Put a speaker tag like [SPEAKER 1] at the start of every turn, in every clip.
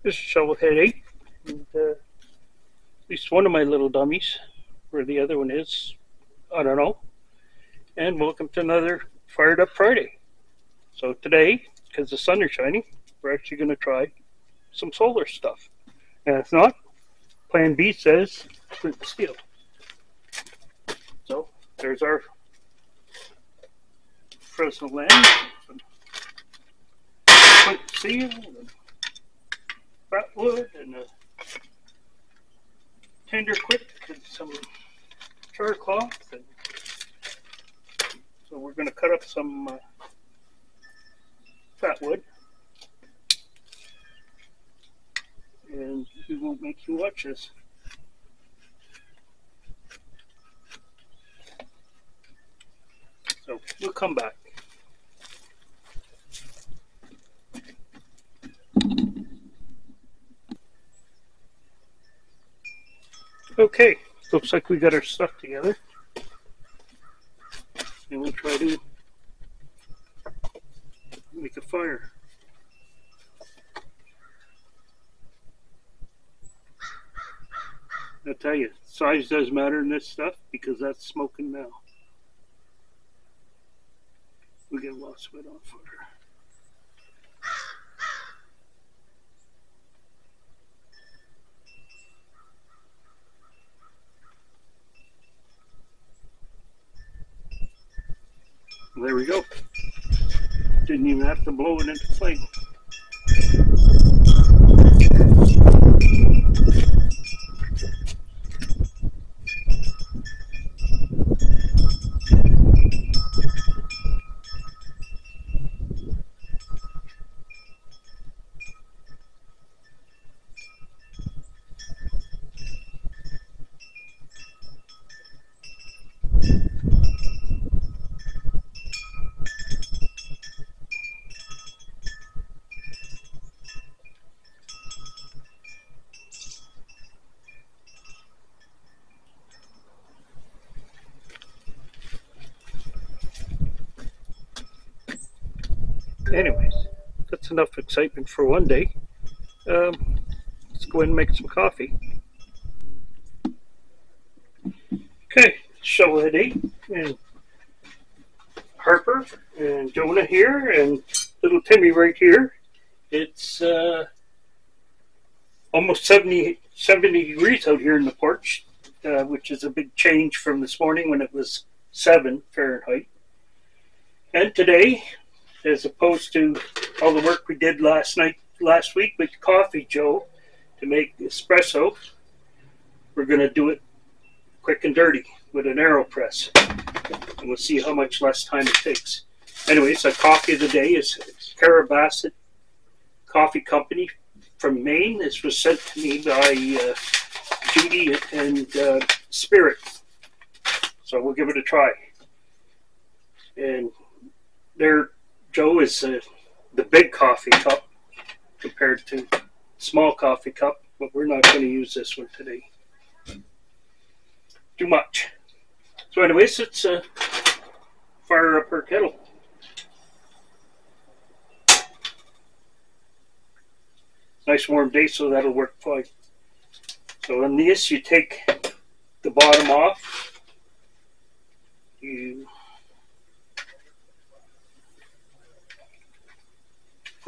[SPEAKER 1] This is Shovelhead 8. And, uh, at least one of my little dummies, where the other one is, I don't know. And welcome to another Fire it Up Friday. So today, because the sun is shining, we're actually going to try some solar stuff. And if not, Plan B says flint steel. So there's our Fresnel lens, flint steel, and fat wood, and a tinder quick, and some char cloth. And so we're going to cut up some uh, fat wood. And we won't make you watch this. So we'll come back. Okay, looks like we got our stuff together. And we'll try to make a fire. I tell you, size does matter in this stuff because that's smoking now. We get lost of it on fire. There we go. Didn't even have to blow it into flame. Anyways, that's enough excitement for one day. Um, let's go and make some coffee. Okay, Shovelhead 8 and Harper and Jonah here and little Timmy right here. It's uh, almost 70, 70 degrees out here in the porch, uh, which is a big change from this morning when it was 7 Fahrenheit. And today, as opposed to all the work we did last night, last week with Coffee Joe to make espresso, we're going to do it quick and dirty with an AeroPress. And we'll see how much less time it takes. Anyways, the coffee of the day is Carrabassett Coffee Company from Maine. This was sent to me by uh, Judy and uh, Spirit. So we'll give it a try. And they're Joe is uh, the big coffee cup compared to small coffee cup, but we're not going to use this one today. Too much. So, anyways, let's uh, fire up our kettle. Nice warm day, so that'll work fine. So, in this, you take the bottom off. You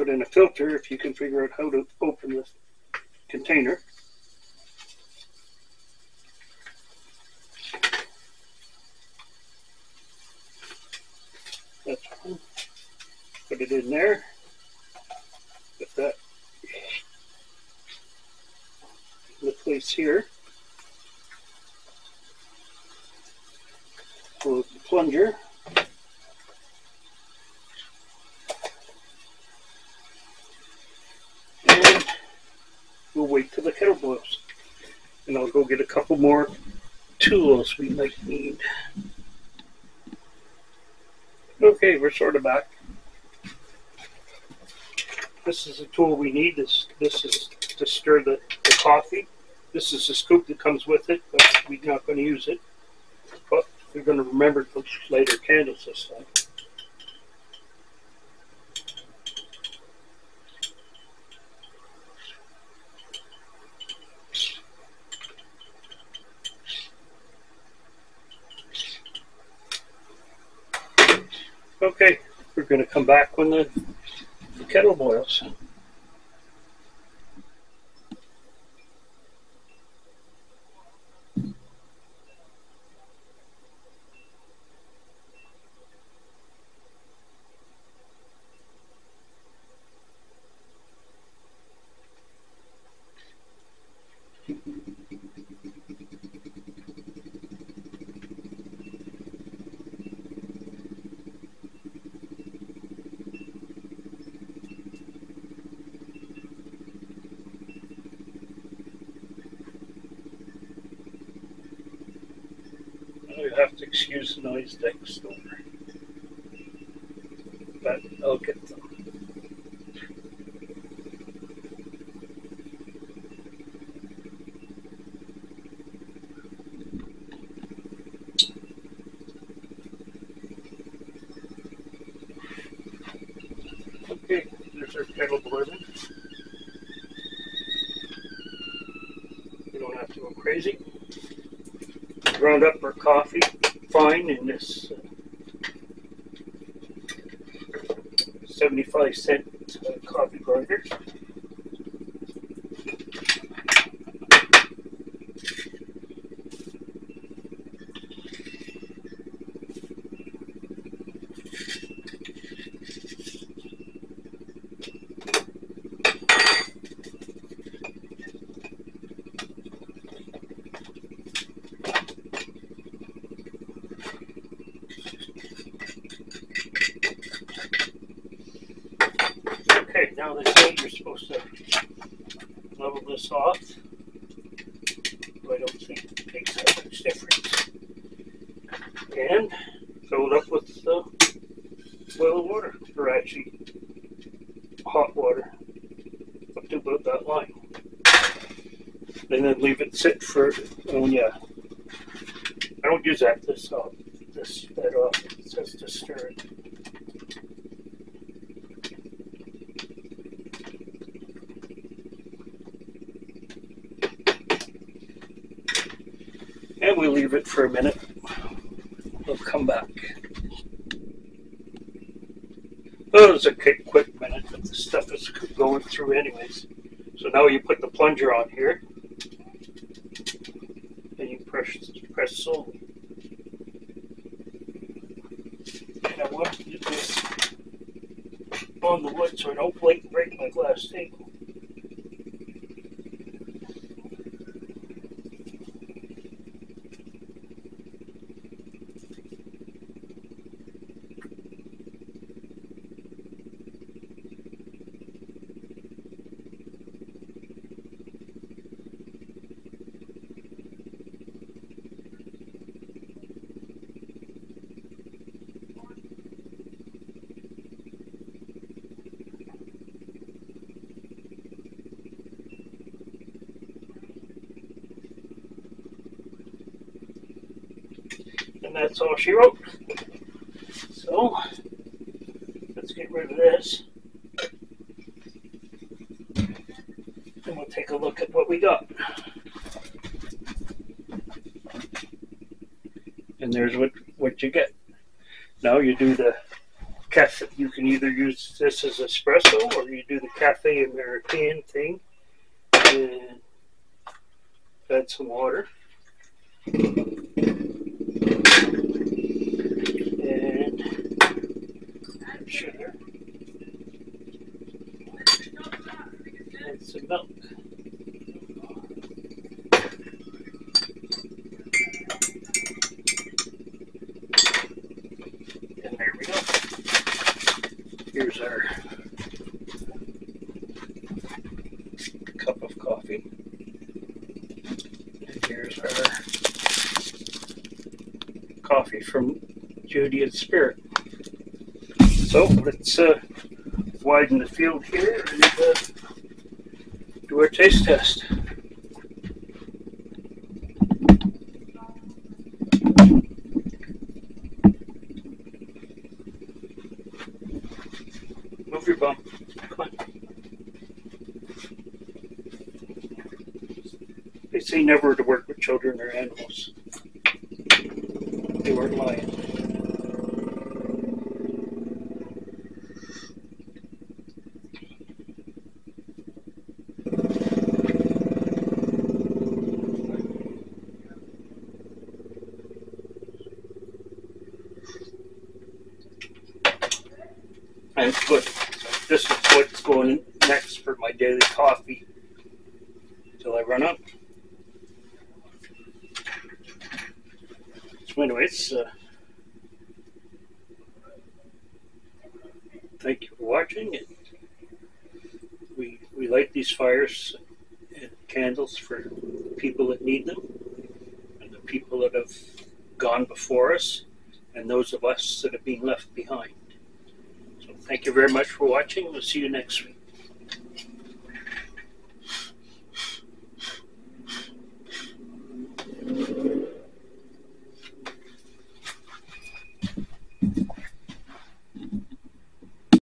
[SPEAKER 1] put in a filter if you can figure out how to open the container. That's fine. Put it in there. Put that in the place here. Close the plunger. And we'll wait till the kettle boils. And I'll go get a couple more tools we might need. Okay, we're sort of back. This is the tool we need. This this is to stir the, the coffee. This is the scoop that comes with it, but we're not going to use it. But we're going to remember to light our candles this time. Okay, we're going to come back when the, the kettle boils. You have to excuse the noise next door. But I'll get them. Okay, there's our kettle boiling. You don't have to go crazy. Ground up our coffee fine in this uh, 75 cent uh, coffee grinder. Okay, now they say you're supposed to level this off. I don't think it makes that much difference. And fill it up with uh, boiling water, or actually hot water, up to about that line. And then leave it sit for, oh yeah. I don't use that this hot, this that off. It says to stir it. And we leave it for a minute. We'll come back. Oh, it's a quick, quick minute, but the stuff is going through anyways. So now you put the plunger on here. And you press press slowly. And I want to do this on the wood so I don't break my glass table. And that's all she wrote. So let's get rid of this. And we'll take a look at what we got. And there's what, what you get. Now you do the cafe. You can either use this as espresso or you do the cafe American thing. And add some water. and sugar and some milk. And there we go. Cup of coffee. And here's our coffee from Judy and Spirit. So let's uh, widen the field here and uh, do our taste test. Come on. They say never to work with children or animals. They weren't lying. Coffee until I run up. So, anyways, uh, thank you for watching. And we we light these fires and candles for people that need them, and the people that have gone before us, and those of us that have been left behind. So, thank you very much for watching. We'll see you next week.